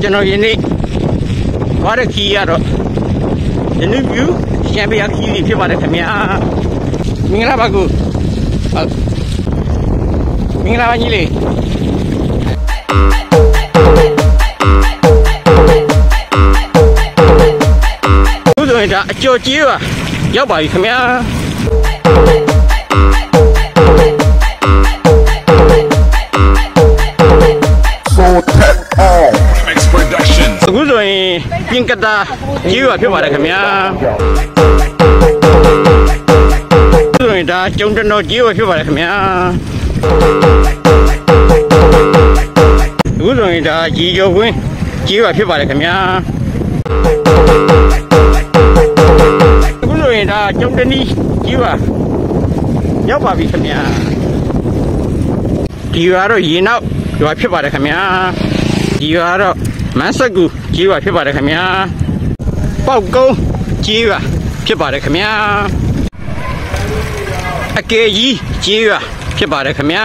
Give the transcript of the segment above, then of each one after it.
ကျွန်တော်ယနေ့ဘာရခီရတော့ယနေ့ view ရှမ်းပြခီးဖြစ်ပါတယ်ခင်ဗျာမင်္ဂလာပါကူမင်္ဂလာပါကြီးလေးခုဆိုရင်ဒါအကျော်ကြီးပါရောက်ပါပြီခင်ဗျာ ပြင်ကတာကြီးပါဖြစ်ပါတယ်ခင်ဗျာအခုဆိုရင်ဒါကျုံတတော်ကြီးပါဖြစ်ပါတယ်ခင်ဗျာအခုဆိုရင်ဒါကြီးကျော်ခွင်းကြီးပါဖြစ်ပါတယ်ခင်ဗျာအခုဆိုရင်ဒါကျုံတနီးကြီးပါရောက်ပါပြီခင်ဗျာဒီရွာတော့ရေနောက်ရွာဖြစ်ပါတယ်ခင်ဗျာဒီရွာတော့ မန်းဆက်ကူကြီးရွာဖြစ်ပါတယ်ခင်ဗျာပေါက်ကုန်းကြီးရွာဖြစ်ပါတယ်ခင်ဗျာအကေကြီးကြီးရွာဖြစ်ပါတယ်ခင်ဗျာ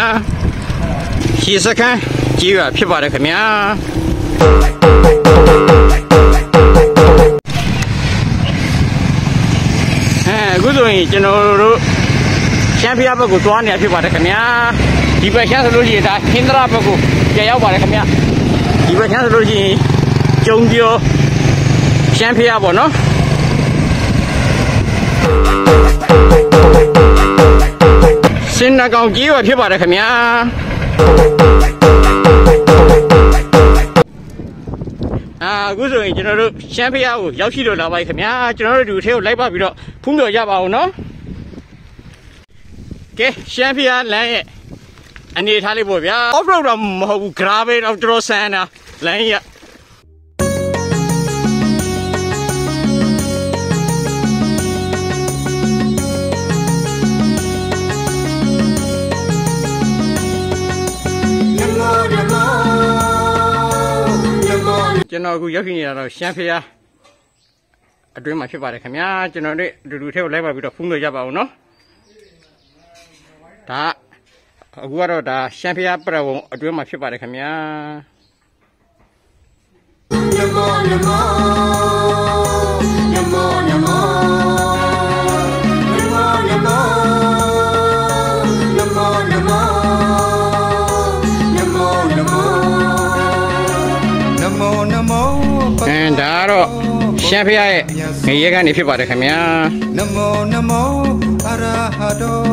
ရှီစခန်းကြီးရွာဖြစ်ပါတယ်ခင်ဗျာအဲအခုဆိုရင်ကျွန်တော်တို့ရှမ်းပြဘက်ကိုသွားနေရဖြစ်ပါတယ်ခင်ဗျာဒီဘက်ရှမ်းဆိုလို့ရှိရင်ဒါဟင်္ဒရာဘက်ကိုပြန်ရောက်ပါတယ်ခင်ဗျာ ဒီဘက်ရှမ်းဆိုလို့ရှိရင်ကျုံပြောရှမ်းပြပေါ့နော်စင်နကောင်ကြီးရွာဖြစ်ပါတယ်ခင်ဗျာအာအခုဆိုရင်ကျွန်တော်တို့ရှမ်းဖျားကိုရောက်ရှိလို့လာပါပြီခင်ဗျာကျွန်တော်တို့ဒီထဲကိုလိုက်ပါပြီးတော့ဖုံးပြော်ကြပါအောင်နော်ကဲရှမ်းဖျားလမ်းရဲ့ အနေထားလေးပေါ့ဗျာ off road တော့မဟုတ်ဘူး gravel တော့တော်တော်ဆန်းတာလမ်းကြီးကကျွန်တော်အခုရောက်ရှိနေတာတော့ရှမ်းဖျားအတွင်းမှာဖြစ်ပါတယ်ခင်ဗျာကျွန်တော်တို့အတူတူထဲကိုလိုက်ပါပြီးတော့ဖုံးလို့ရပါအောင်နော်ဒါ အခုကတော့ဒါရှမ်းဖျားပြဝုံအတွင်းမှာဖြစ်ပါတယ်ခင်ဗျာနမောနမောနမောနမောဒါတော့ရှမ်းဖျားရဲ့ငရေကနေဖြစ်ပါတယ်ခင်ဗျာနမောနမောအရဟတော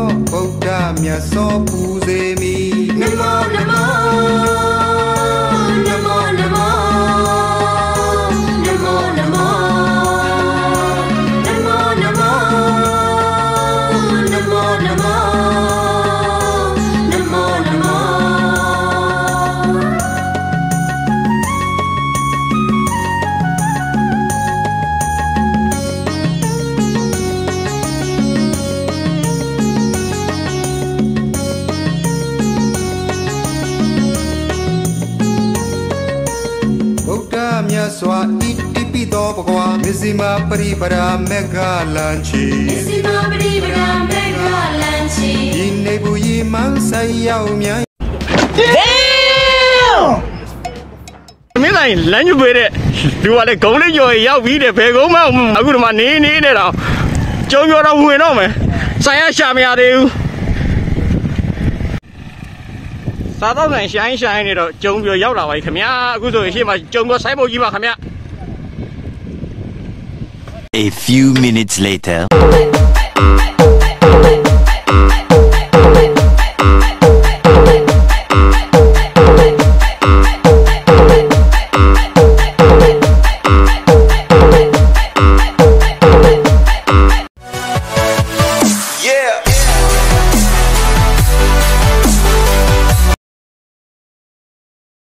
lamia sopuze mi namo namo. စွာဣတိပိသောဘဂဝါမစ္စည်းမပရိပရာမေဃလန်ချီ Sima Bri Bra Mega Lanchi ဒီနေဘူးရီမန်းဆိုင်ရောက်မြန်မင်းတိုင်းလမ်းညွှပေးတဲ့လူကလည်းဂုံးလေးကျော်ရောက်ပြီးတယ်ဘယ်ကုန်းမှအခုဒီမှာနေနေနေတော့ကျုံကျော်တော့ဝင်တော့မယ်ဆိုင်ရရှာမရသေးဘူး စားတော့ဆိုင်ရှိုင်းရှိုင်းနေတော့ကျုံပြောရောက်လာပါပြီခင်ဗျာအခုဆိုရင်ရှေ့မှာကျုံပြောဆိုင်ဖို့ကြီးပါခင်ဗျာ A few minutes later.